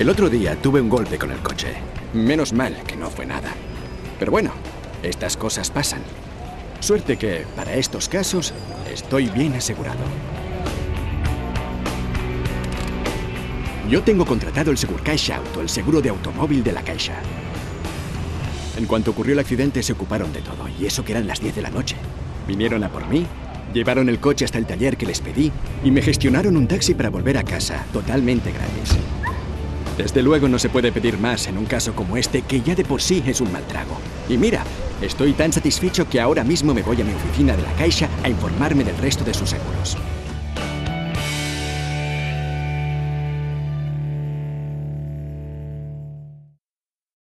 El otro día tuve un golpe con el coche. Menos mal que no fue nada. Pero bueno, estas cosas pasan. Suerte que, para estos casos, estoy bien asegurado. Yo tengo contratado el Caixa Auto, el seguro de automóvil de la Caixa. En cuanto ocurrió el accidente se ocuparon de todo, y eso que eran las 10 de la noche. Vinieron a por mí, llevaron el coche hasta el taller que les pedí y me gestionaron un taxi para volver a casa, totalmente gratis. Desde luego no se puede pedir más en un caso como este, que ya de por sí es un mal trago. Y mira, estoy tan satisfecho que ahora mismo me voy a mi oficina de la Caixa a informarme del resto de sus seguros.